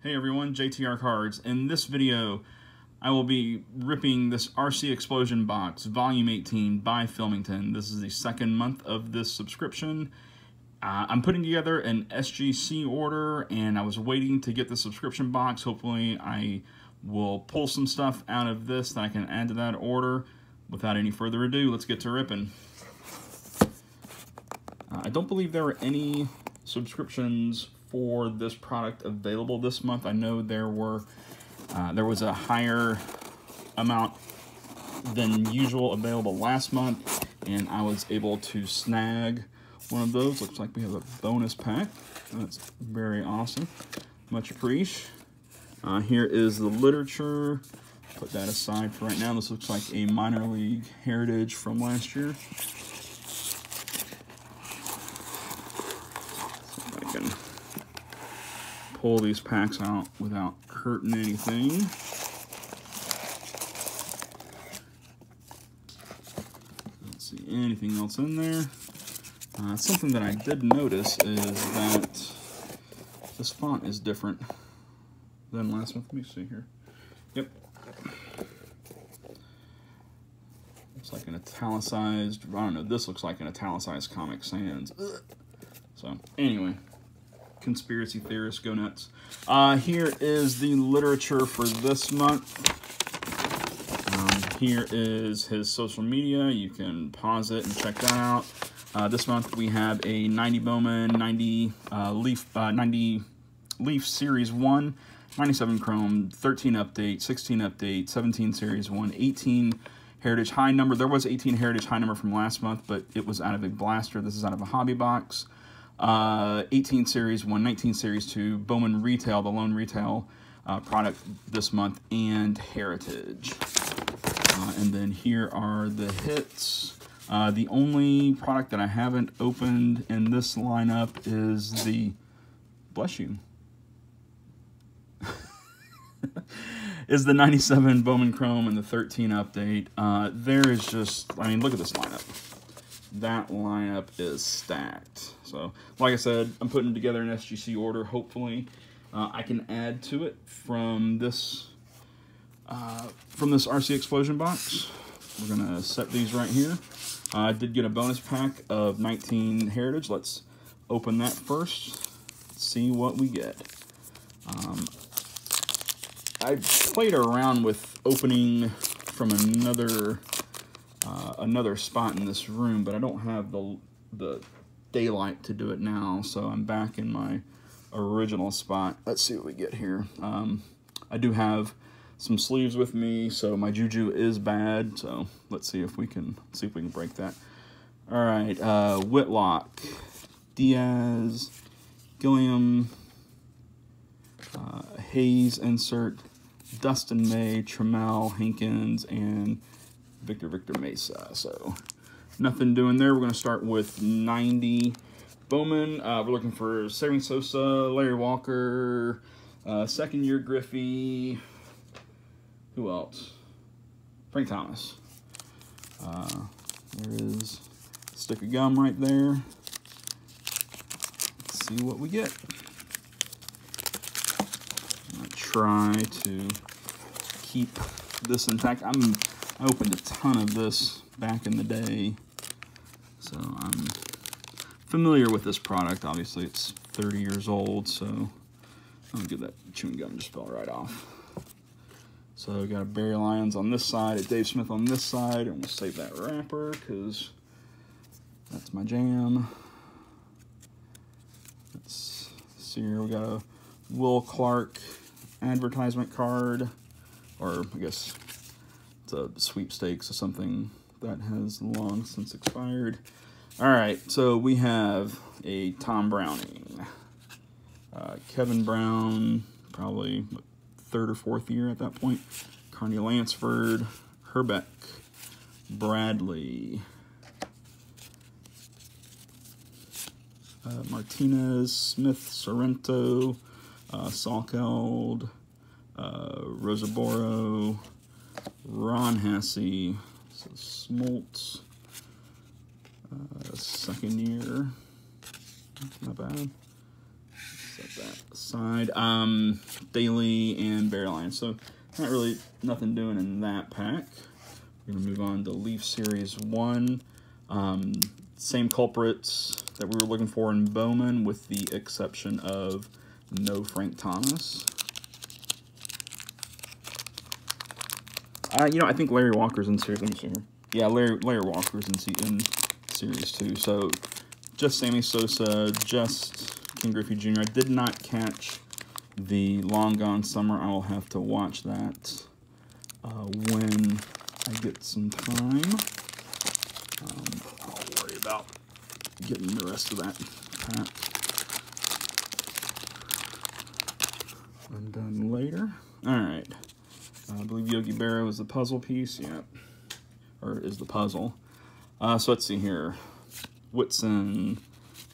Hey everyone, JTR Cards. In this video, I will be ripping this RC Explosion box, Volume 18 by Filmington. This is the second month of this subscription. Uh, I'm putting together an SGC order, and I was waiting to get the subscription box. Hopefully, I will pull some stuff out of this that I can add to that order. Without any further ado, let's get to ripping. Uh, I don't believe there are any subscriptions for this product available this month. I know there were uh, there was a higher amount than usual available last month, and I was able to snag one of those. Looks like we have a bonus pack. That's very awesome. Much appreciated. Uh, here is the literature. Put that aside for right now. This looks like a minor league heritage from last year. Pull these packs out without hurting anything. Don't see anything else in there. Uh, something that I did notice is that this font is different than last month. Let me see here. Yep. Looks like an italicized, I don't know, this looks like an italicized Comic Sans. So, anyway, conspiracy theorists go nuts. Uh, here is the literature for this month. Um, here is his social media. You can pause it and check that out. Uh, this month we have a 90 Bowman, 90 uh, Leaf, uh, 90 Leaf Series 1, 97 Chrome, 13 update, 16 update, 17 Series 1, 18 Heritage High number. There was 18 Heritage High number from last month, but it was out of a blaster. This is out of a hobby box uh, 18 Series 1, 19 Series 2, Bowman Retail, the lone retail uh, product this month, and Heritage. Uh, and then here are the hits. Uh, the only product that I haven't opened in this lineup is the, bless you, is the 97 Bowman Chrome and the 13 update. Uh, there is just, I mean, look at this lineup that lineup is stacked. So, like I said, I'm putting together an SGC order. Hopefully, uh, I can add to it from this uh, from this RC Explosion box. We're gonna set these right here. Uh, I did get a bonus pack of 19 Heritage. Let's open that first. See what we get. Um, I played around with opening from another another spot in this room, but I don't have the, the daylight to do it now, so I'm back in my original spot. Let's see what we get here. Um, I do have some sleeves with me, so my juju is bad, so let's see if we can see if we can break that. All right, uh, Whitlock, Diaz, Gilliam, uh, Hayes insert, Dustin May, Trammell, Hankins, and Victor Victor Mesa. So nothing doing there. We're going to start with 90 Bowman. Uh, we're looking for Sammy Sosa, Larry Walker, uh, second year Griffey. Who else? Frank Thomas. Uh, there is stick of gum right there. Let's see what we get. try to keep this intact. I'm I opened a ton of this back in the day, so I'm familiar with this product. Obviously, it's 30 years old, so I'll get that chewing gum just fell right off. So we got a Barry Lyons on this side, a Dave Smith on this side, and we'll save that wrapper because that's my jam. Let's see here, we got a Will Clark advertisement card, or I guess it's a sweepstakes or something that has long since expired. All right, so we have a Tom Browning. Uh, Kevin Brown, probably third or fourth year at that point. Carney Lansford, Hrbek, Bradley, uh, Martinez, Smith, Sorrento, uh, Salkeld, uh, Rosaboro, Ron Hassey, so Smoltz, uh, second year, not bad. set that aside. Um, daily and Bearline. So not really nothing doing in that pack. We're gonna move on to Leaf Series One. Um, same culprits that we were looking for in Bowman, with the exception of no Frank Thomas. Uh, you know, I think Larry Walker's in series. Here. Yeah, Larry Larry Walker's in, in series two. So just Sammy Sosa, just King Griffey Jr. I did not catch the Long Gone Summer. I will have to watch that uh, when I get some time. Um, I'll worry about getting the rest of that pack undone later. All right. Uh, I believe Yogi Berra was the puzzle piece. Yeah. Or is the puzzle. Uh, so let's see here. Whitson,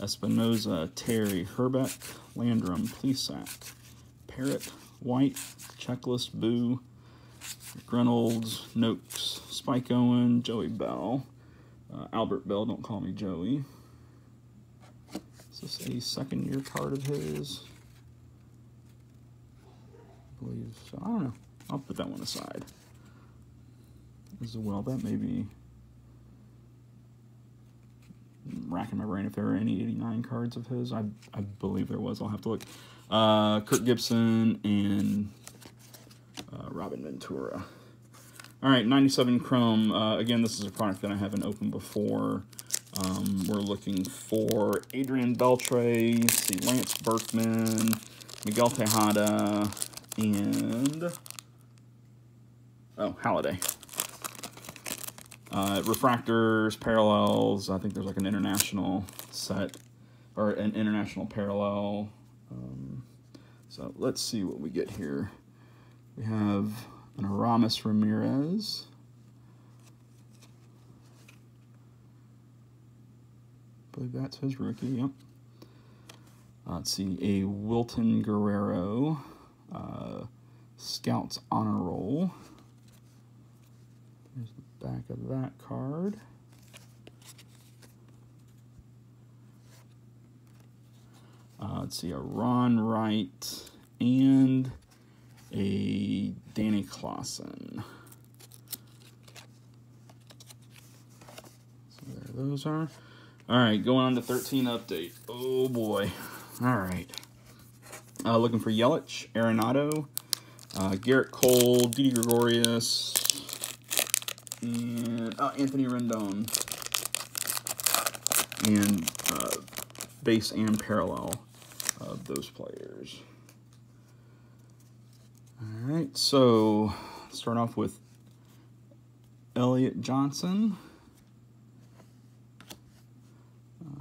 Espinoza, Terry, Hrbek, Landrum, Plesac, Parrott, White, Checklist, Boo, Reynolds, Nokes, Spike Owen, Joey Belle, uh, Albert Belle, don't call me Joey. Is this a second year card of his? I believe so. I don't know. I'll put that one aside. As well, that may be racking my brain if there are any 89 cards of his. I, I believe there was. I'll have to look. Uh, Kirk Gibson and uh, Robin Ventura. All right, 97 Chrome. Uh, again, this is a product that I haven't opened before. Um, we're looking for Adrian Beltre, see Lance Berkman, Miguel Tejada, and oh, Halladay. Uh, refractors, parallels. I think there's like an international set or an international parallel. Um, so let's see what we get here. We have an Aramis Ramirez. I believe that's his rookie, yep. Uh, let's see, a Wilton Guerrero uh, Scouts Honor Roll. Back of that card. Uh, let's see, a Ron Wright and a Danny Clausen. So there those are. All right, going on to 13 update. Oh boy. All right. Uh, looking for Yelich, Arenado, uh, Gerrit Cole, Didi Gregorius, and uh, Anthony Rendon. And uh, base and parallel of those players. All right, so start off with Elliot Johnson.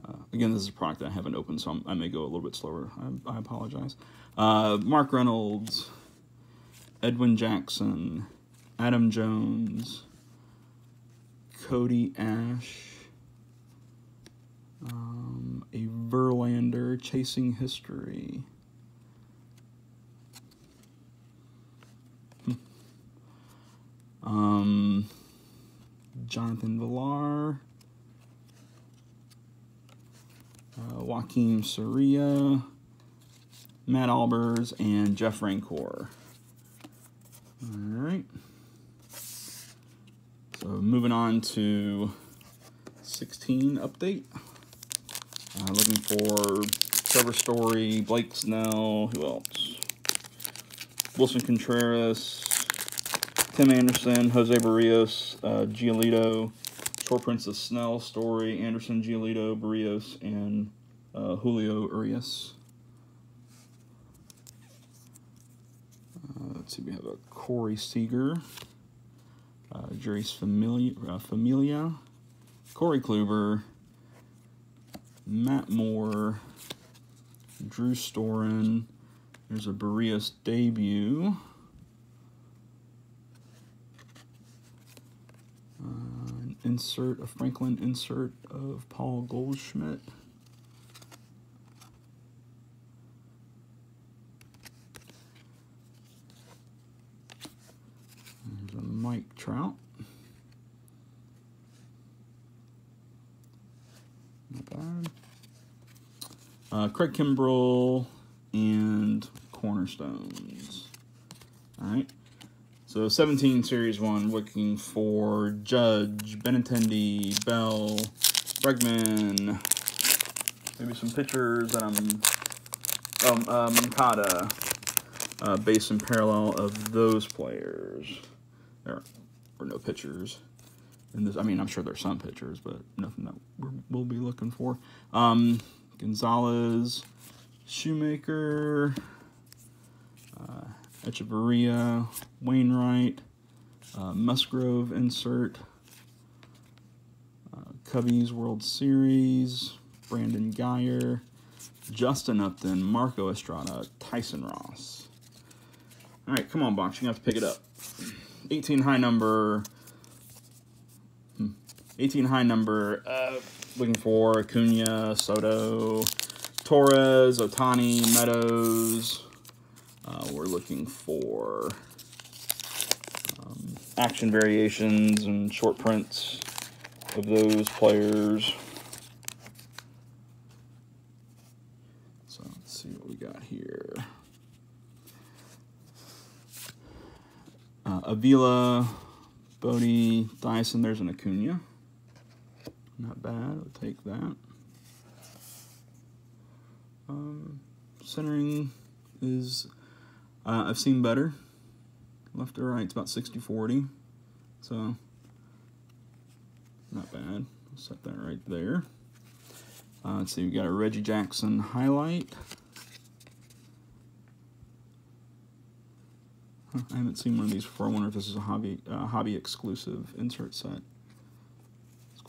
Uh, again, this is a product that I haven't opened, so I'm, i may go a little bit slower. I, I apologize. Uh, Mark Reynolds, Edwin Jackson, Adam Jones, Cody Asche, um, a Verlander, Chasing History. Um, Jonathan Villar, uh, Joaquin Soria, Matt Albers, and Jeff Francoeur. All right. So moving on to 16 update. Uh, looking for Trevor Story, Blake Snell, who else? Willson Contreras, Tim Anderson, Jose Berrios, uh, Giolito, Short Princess Snell, Story, Anderson, Giolito, Berrios, and uh, Julio Urias. Uh, let's see, we have a Corey Seager, uh, Familia, uh, Familia, Corey Kluber, Matt Moore, Drew Storen. There's a Berrios debut. Uh, insert, a Franklin insert of Paul Goldschmidt. There's a Mike Trout. Not bad. Uh, Craig Kimbrel and Cornerstones. All right. So 17 Series 1, looking for Judge, Benintendi, Bell, Bregman, maybe some pitchers that I'm, um, um, Kata, uh, base and parallel of those players. There are no pitchers in this. I mean, I'm sure there's some pitchers, but nothing that we'll be looking for. Um, Gonzalez, Shoemaker, uh, Hechavarria, Wainwright, uh, Musgrove insert, uh, Cubbies World Series, Brandon Guyer, Justin Upton, Marco Estrada, Tyson Ross. All right, come on, box. You're going to have to pick it up. 18 high number. Hmm, 18 high number. Uh, looking for Acuna, Soto, Torres, Ohtani, Meadows. Uh, we're looking for um, action variations and short prints of those players. So let's see what we got here. Uh, Avila, Bodie, Dyson. There's an Acuna. Not bad. I'll take that. Um, centering is, uh, I've seen better. Left to right, it's about 60-40. So, not bad. Set that right there. Uh, let's see, we got a Reggie Jackson highlight. I haven't seen one of these before. I wonder if this is a hobby uh, hobby exclusive insert set.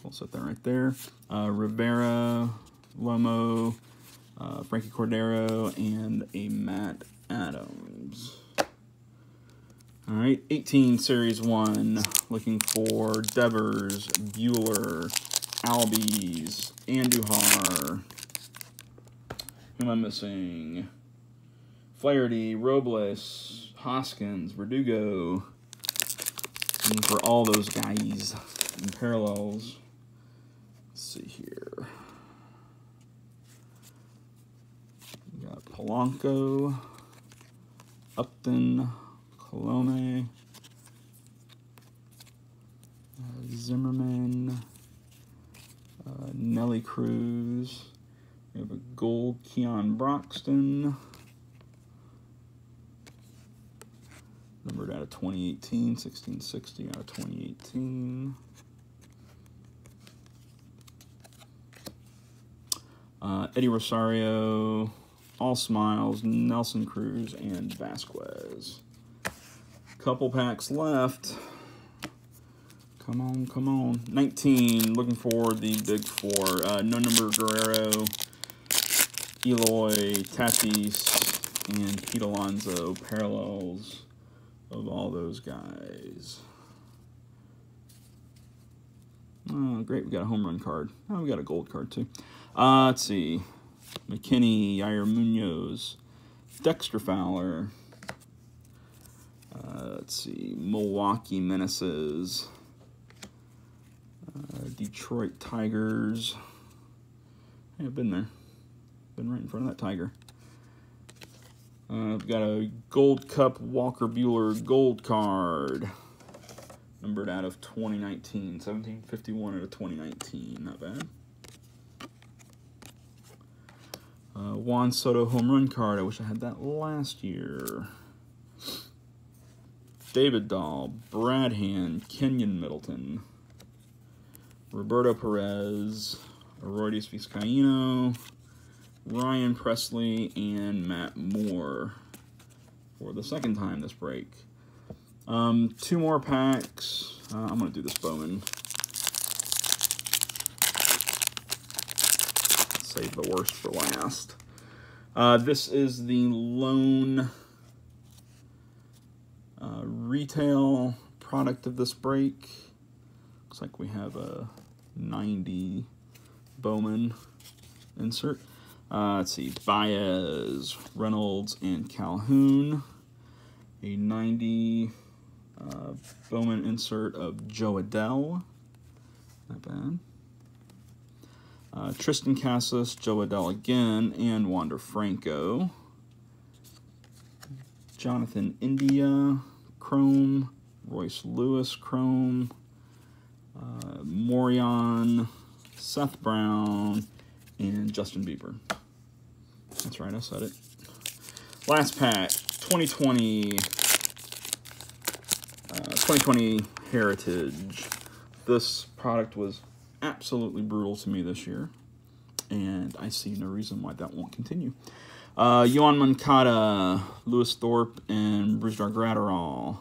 We'll set that right there. Uh, Rivera, Lomo, uh, Frankie Cordero, and a Matt Adams. All right, 18 Series 1, looking for Devers, Buehler, Albies, Andujar. Who am I missing? Flaherty, Robles, Hoskins, Verdugo. Looking for all those guys in parallels Let's see here. We got Polanco, Upton, Colome, uh, Zimmerman, uh, Nelly Cruz. We have a gold Keon Broxton. Numbered out of 2018, 1660 out of 2018. Uh, Eddie Rosario, All Smiles, Nelson Cruz, and Vasquez. Couple packs left. Come on, come on. 19, looking for the big four. Uh, no number Guerrero, Eloy, Tatis, and Pete Alonso. Parallels of all those guys. Oh, great. We got a home run card. Oh, we got a gold card, too. Uh, let's see. McKinney, Yair Munoz, Dexter Fowler. Uh, let's see. Milwaukee Menaces. Uh, Detroit Tigers. I've been there. Been right in front of that Tiger. Uh, I've got a Gold Cup Walker Buehler gold card. Numbered out of 2019. 1751 out of 2019. Not bad. Uh, Juan Soto home run card. I wish I had that last year. David Dahl, Brad Hand, Keynan Middleton, Roberto Perez, Arodys Vizcaino, Ryan Pressly and Matt Moore for the second time this break. Um, two more packs. Uh, I'm going to do this Bowman. save the worst for last. Uh, this is the lone uh, retail product of this break. Looks like we have a 90 Bowman insert. Uh, let's see, Baez, Reynolds, and Calhoun. A 90 uh, Bowman insert of Jo Adell. Not bad. Uh, Triston Casas, Jo Adell again, and Wander Franco. Jonathan India Chrome, Royce Lewis Chrome, uh, Morion, Seth Brown, and Justin Bieber. That's right, I said it. Last pack, 2020, uh, 2020 Heritage. This product was absolutely brutal to me this year, and I see no reason why that won't continue. Uh, Moncada, Lewis Thorpe, and Brusdar Graterol.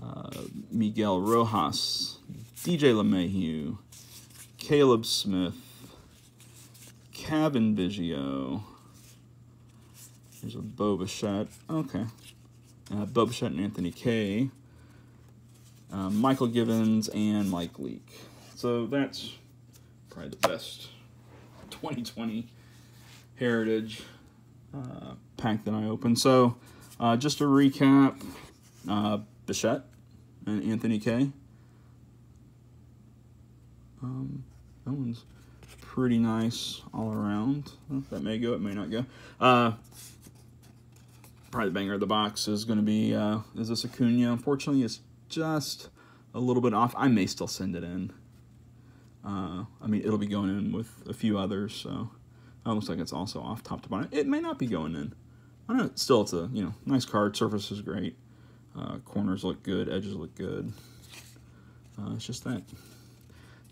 Uh, Miguel Rojas, DJ LeMahieu, Caleb Smith, Cavan Biggio. There's a Bo Bichette. Okay. Uh, Bo Bichette and Anthony Kay. Uh, Mychal Givens and Mike Leake. So that's probably the best 2020 Heritage uh, pack that I opened. So uh, just to recap, uh, Bichette and Anthony Kay. Um, that one's pretty nice all around. That may go, it may not go. Uh, probably the banger of the box is going to be, uh, is this Acuna? Unfortunately, it's just a little bit off. I may still send it in. Uh, I mean, it'll be going in with a few others, so it looks like it's also off top to bottom. It may not be going in. I don't know. Still, it's a you know nice card. Surface is great. Uh, corners look good. Edges look good. Uh, it's just that,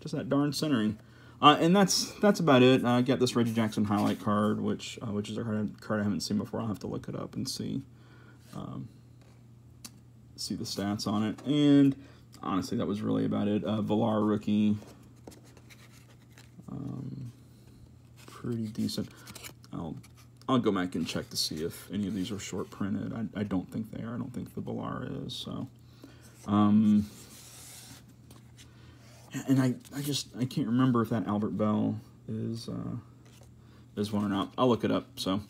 just that darn centering. Uh, and that's that's about it. I got this Reggie Jackson highlight card, which uh, which is a card, card I haven't seen before. I'll have to look it up and see um, see the stats on it. And honestly, that was really about it. Uh, Villar rookie, um, pretty decent. I'll I'll go back and check to see if any of these are short printed. I, I don't think they are. I don't think the Villar is. So. Um, and I, I just I can't remember if that Albert Belle is uh, is one or not. I'll look it up. So, all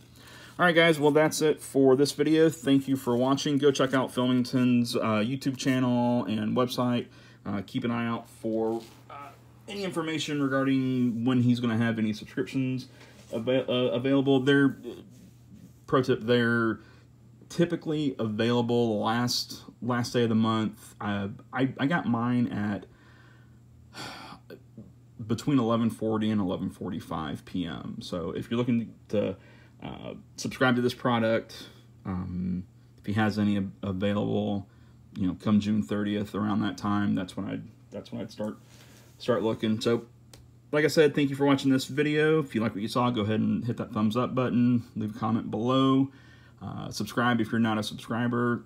right, guys. Well, that's it for this video. Thank you for watching. Go check out Filmington's uh, YouTube channel and website. Uh, keep an eye out for uh, any information regarding when he's going to have any subscriptions av uh, available. They're pro tip. They're typically available last last day of the month. I I, I got mine at between 11:40 and 11:45 p.m. So if you're looking to uh, subscribe to this product, um, if he has any available, you know, come June 30th around that time, that's when I that's when I'd start start looking. So like I said, thank you for watching this video. If you like what you saw, go ahead and hit that thumbs up button. Leave a comment below. Uh, subscribe if you're not a subscriber.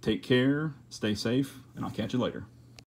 Take care, stay safe, and I'll catch you later.